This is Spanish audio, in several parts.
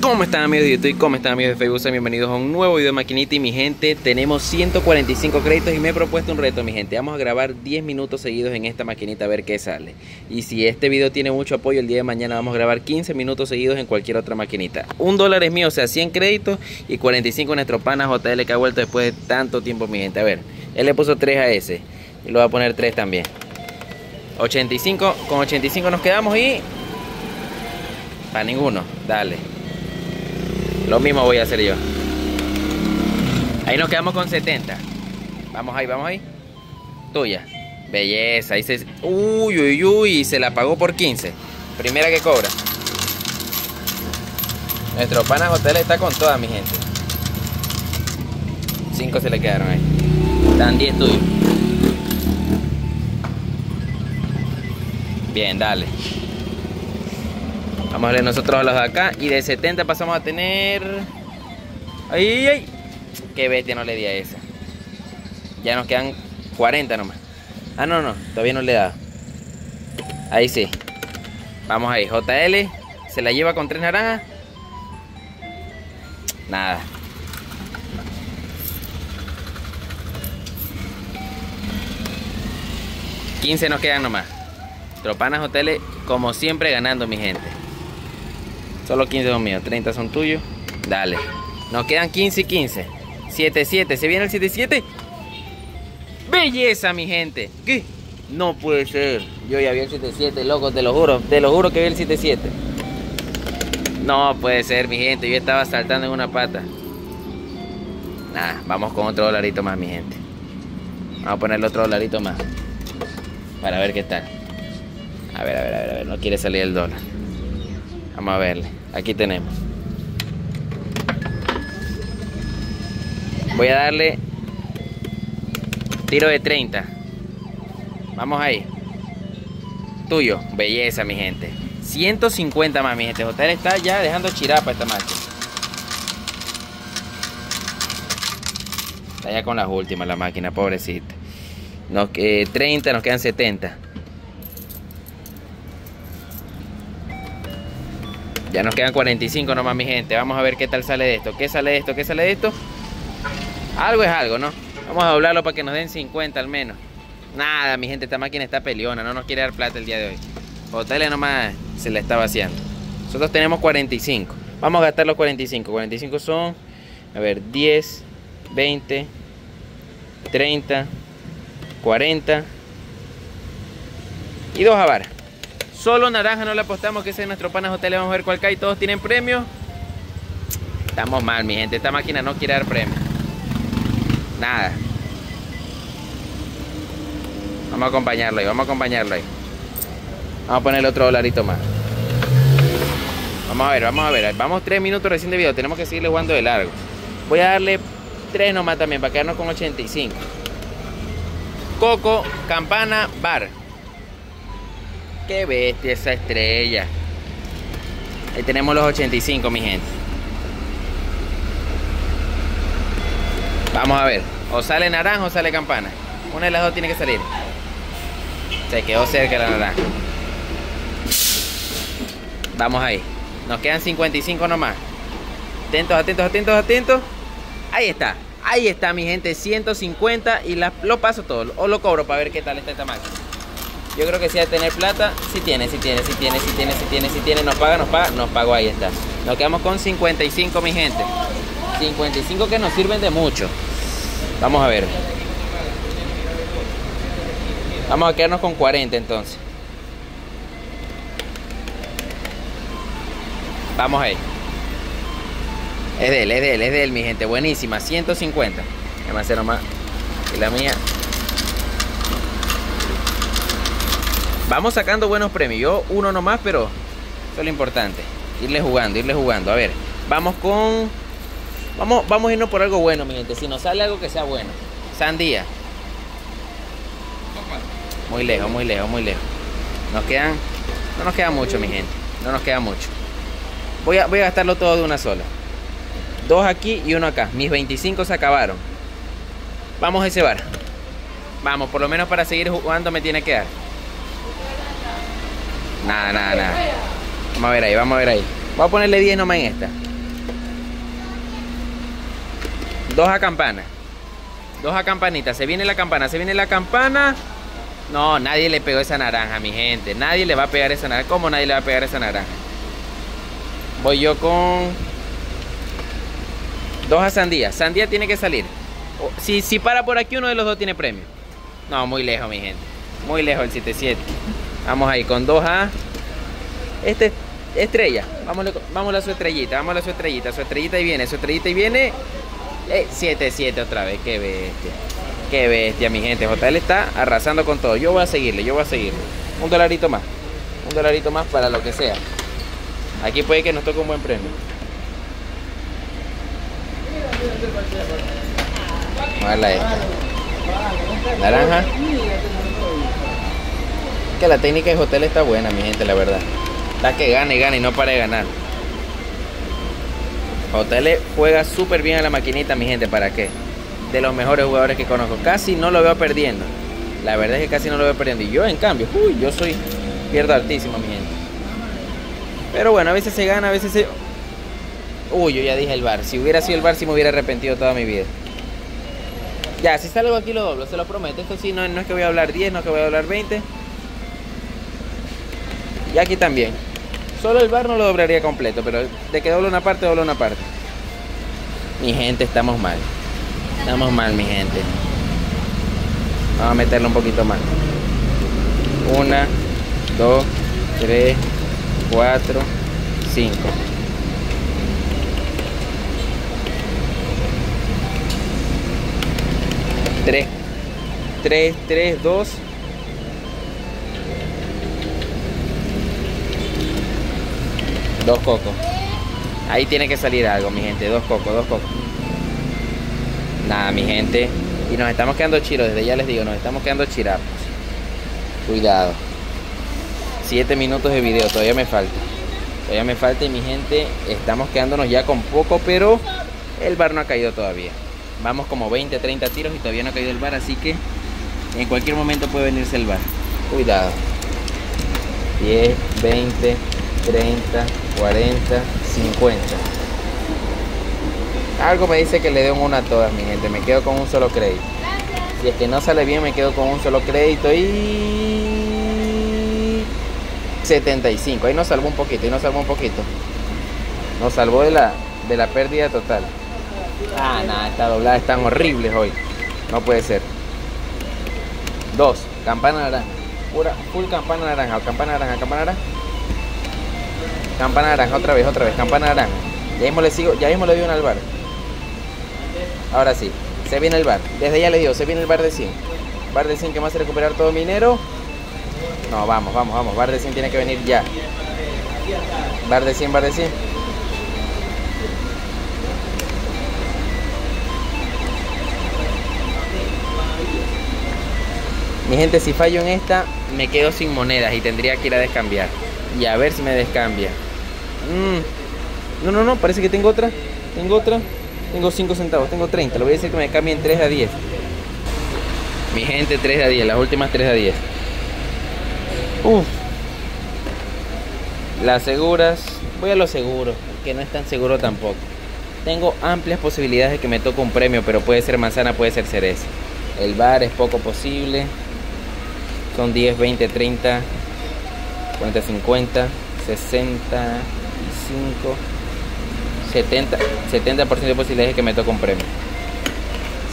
¿Cómo están amigos de YouTube? ¿Cómo están amigos de Facebook? Bienvenidos a un nuevo video de Maquinita y mi gente Tenemos 145 créditos y me he propuesto un reto mi gente. Vamos a grabar 10 minutos seguidos en esta maquinita a ver qué sale. Y si este video tiene mucho apoyo el día de mañana vamos a grabar 15 minutos seguidos en cualquier otra maquinita. Un dólar es mío, o sea 100 créditos y 45 nuestro pana JL que ha vuelto después de tanto tiempo mi gente. A ver, él le puso 3 a ese y lo va a poner 3 también. 85, con 85 nos quedamos y... Para ninguno, dale lo mismo voy a hacer yo. Ahí nos quedamos con 70. Vamos ahí, vamos ahí. Tuya. Belleza. Ahí se... Uy, uy, uy. Se la pagó por 15. Primera que cobra. Nuestro pana hotel está con toda mi gente. 5 se le quedaron ahí. Están 10 tuyos. Bien, dale. Vamos a leer nosotros a los de acá. Y de 70 pasamos a tener... ¡Ay, ay! Qué bestia no le di a esa. Ya nos quedan 40 nomás. Ah, no, no. Todavía no le he dado. Ahí sí. Vamos ahí. JL. Se la lleva con tres naranjas. Nada. ...15 nos quedan nomás... Tropanas Hoteles, como siempre, ganando, mi gente. Solo 15 son míos, 30 son tuyos. Dale. Nos quedan 15 y 15. 7-7. ¿Se viene el 7-7? ¡Belleza, mi gente! ¿Qué? No puede ser. Yo ya vi el 7-7, loco, te lo juro. Te lo juro que vi el 7-7. No puede ser, mi gente. Yo estaba saltando en una pata. Nada, vamos con otro dolarito más, mi gente. Vamos a ponerle otro dolarito más. Para ver qué tal. A ver, a ver, a ver, a ver. No quiere salir el dólar. Vamos a verle. Aquí tenemos. Voy a darle tiro de 30. Vamos ahí. Tuyo. Belleza, mi gente. 150 más, mi gente. JL está ya dejando chirapa esta máquina. Está ya con las últimas la máquina, pobrecita. Nos, eh, 30, nos quedan 70. Ya nos quedan 45 nomás, mi gente. Vamos a ver qué tal sale de esto. ¿Qué sale de esto? ¿Qué sale de esto? Algo es algo, ¿no? Vamos a doblarlo para que nos den 50 al menos. Nada, mi gente, esta máquina está peleona. No nos quiere dar plata el día de hoy. Hoteles nomás se la está vaciando. Nosotros tenemos 45. Vamos a gastar los 45. 45 son, a ver, 10, 20, 30, 40 y dos a Solo naranja no le apostamos, que ese es nuestro pana hotel. Vamos a ver cuál cae. Todos tienen premio. Estamos mal, mi gente. Esta máquina no quiere dar premio. Nada. Vamos a acompañarlo ahí. Vamos a acompañarlo ahí. Vamos a ponerle otro dolarito más. Vamos a ver, vamos a ver. Vamos tres minutos recién de video. Tenemos que seguirle jugando de largo. Voy a darle tres nomás también para quedarnos con 85. Coco, campana, bar. Qué bestia esa estrella. Ahí tenemos los 85, mi gente. Vamos a ver. O sale naranja o sale campana. Una de las dos tiene que salir. Se quedó cerca la naranja. Vamos ahí. Nos quedan 55 nomás. Atentos, atentos, atentos, atentos. Ahí está. Ahí está, mi gente. 150 y lo paso todo. O lo cobro para ver qué tal está esta máquina. Yo creo que si hay de tener plata, si tiene, si tiene, si tiene, si tiene, si tiene, si tiene, nos paga, nos paga, nos pagó, ahí está. Nos quedamos con 55, mi gente. 55 que nos sirven de mucho. Vamos a ver. Vamos a quedarnos con 40 entonces. Vamos ahí. Es de él, es de él, es de él, mi gente. Buenísima. 150. Vamos a hacer nomás. Y la mía Vamos sacando buenos premios. Yo uno nomás, pero eso es lo importante. Irle jugando, irle jugando. A ver, vamos con... Vamos, vamos a irnos por algo bueno, mi gente. Si nos sale algo que sea bueno. Sandía. Muy lejos, muy lejos, muy lejos. Nos quedan... No nos queda mucho, mi gente. No nos queda mucho. Voy a, voy a gastarlo todo de una sola. Dos aquí y uno acá. Mis 25 se acabaron. Vamos a ese bar. Vamos, por lo menos para seguir jugando me tiene que dar. Nada, nada, nada. Vamos a ver ahí, vamos a ver ahí. Voy a ponerle 10 nomás en esta. Dos a campana. Dos a campanita. Se viene la campana, se viene la campana. No, nadie le pegó esa naranja, mi gente. Nadie le va a pegar esa naranja. ¿Cómo nadie le va a pegar esa naranja? Voy yo con... Dos a sandía. Sandía tiene que salir. Si, si para por aquí, uno de los dos tiene premio. No, muy lejos, mi gente. Muy lejos el 77. Vamos ahí con dos a... Este estrella. Vamos, vamos a su estrellita. Vamos a su estrellita. Su estrellita y viene. Su estrellita y viene. 7-7 eh, otra vez. Qué bestia. Qué bestia, mi gente. JL está arrasando con todo. Yo voy a seguirle, yo voy a seguirle. Un dolarito más. Un dolarito más para lo que sea. Aquí puede que nos toque un buen premio. Vamos a esta. Naranja. Que la técnica de hotel está buena, mi gente, la verdad. Está que gane y gane y no para de ganar. Hotel juega súper bien a la maquinita, mi gente. ¿Para qué? de los mejores jugadores que conozco. Casi no lo veo perdiendo. La verdad es que casi no lo veo perdiendo. Y yo, en cambio, uy, yo soy. Pierdo altísimo, mi gente. Pero bueno, a veces se gana, a veces se. Uy, yo ya dije el bar. Si hubiera sido el bar, si me hubiera arrepentido toda mi vida. Ya, si salgo aquí lo doblo, se lo prometo. Esto sí, no, no es que voy a hablar 10, no es que voy a hablar 20. Y aquí también. Solo el bar no lo doblaría completo, pero de que doblo una parte, doblo una parte. Mi gente, estamos mal. Estamos mal, mi gente. Vamos a meterle un poquito más. Una, dos, tres, cuatro, cinco. Tres, tres, tres, dos. Dos cocos. Ahí tiene que salir algo, mi gente. Dos cocos, dos cocos. Nada, mi gente. Y nos estamos quedando chiros, desde ya les digo, nos estamos quedando chirapos. Cuidado. Siete minutos de video, todavía me falta. Todavía me falta y mi gente, estamos quedándonos ya con poco, pero el bar no ha caído todavía. Vamos como 20, 30 tiros y todavía no ha caído el bar, así que en cualquier momento puede venirse el bar. Cuidado. 10, 20, 30, 40, 50. Algo me dice que le dé una a todas, mi gente. Me quedo con un solo crédito. Si es que no sale bien, me quedo con un solo crédito y... 75. Ahí nos salvó un poquito, ahí nos salvó un poquito. Nos salvó de la, de la pérdida total. Ah, nada, esta doblada están horribles hoy. No puede ser. Dos, campana naranja. Pura, full campana naranja, campana naranja, campana naranja. Campana naranja, otra vez, otra vez, campana naranja. Ya mismo le sigo, ya mismo le un al bar. Ahora sí, se viene el bar. Desde ya le digo, se viene el bar de 100. Bar de 100 que más hace recuperar todo minero. No, vamos, vamos, vamos. Bar de 100 tiene que venir ya. Bar de 100, bar de 100. Mi gente, si fallo en esta, me quedo sin monedas y tendría que ir a descambiar. Y a ver si me descambia. Mm. No, no, no, parece que tengo otra. Tengo otra. Tengo 5 centavos, tengo 30. Lo voy a decir que me cambien 3 a 10. Mi gente, 3 a 10. Las últimas 3 a 10. Uf. Las seguras. Voy a lo seguro. Que no es tan seguro tampoco. Tengo amplias posibilidades de que me toque un premio. Pero puede ser manzana, puede ser cereza. El bar es poco posible. Son 10, 20, 30, 40, 50, 65. 70, 70% de posibilidades de que me toque un premio.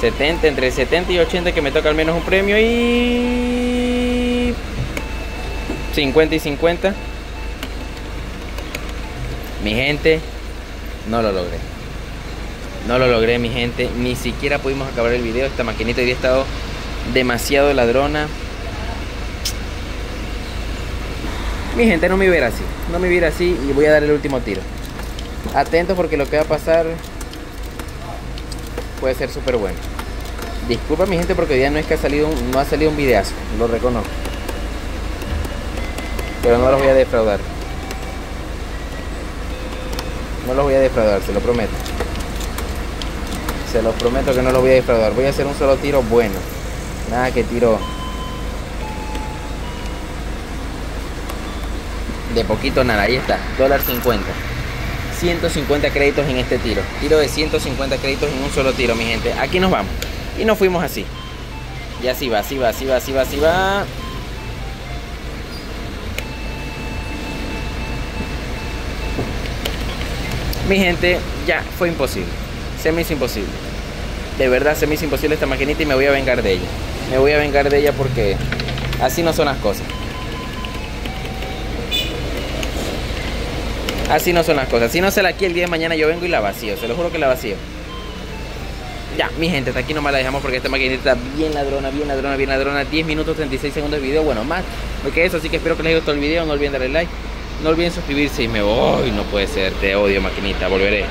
70, entre 70 y 80 que me toca al menos un premio y 50 y 50. Mi gente, no lo logré. No lo logré, mi gente. Ni siquiera pudimos acabar el video. Esta maquinita hoy ha estado demasiado ladrona. Mi gente, no me viera así. No me viera así y voy a dar el último tiro. Atentos porque lo que va a pasar puede ser súper bueno. Disculpa mi gente porque hoy día no es que ha salido no ha salido un videazo, lo reconozco. Pero no los voy a defraudar. No los voy a defraudar, se lo prometo. Se los prometo que no los voy a defraudar. Voy a hacer un solo tiro bueno. Nada que tiro de poquito nada. Ahí está, dólar 50. 150 créditos en este tiro. Tiro de 150 créditos en un solo tiro, mi gente. Aquí nos vamos. Y nos fuimos así. Y así va, así va, así va, así va, así va. Mi gente, ya fue imposible. Se me hizo imposible. De verdad se me hizo imposible esta maquinita y me voy a vengar de ella. Me voy a vengar de ella porque así no son las cosas. Así no son las cosas. Si no se la aquí el día de mañana yo vengo y la vacío. Se lo juro que la vacío. Ya, mi gente, hasta aquí nomás la dejamos porque esta maquinita está bien ladrona, bien ladrona, bien ladrona. 10 minutos 36 segundos de video. Bueno, más que eso. Así que espero que les haya gustado el video. No olviden darle like. No olviden suscribirse y me voy. No puede ser. Te odio, maquinita. Volveré.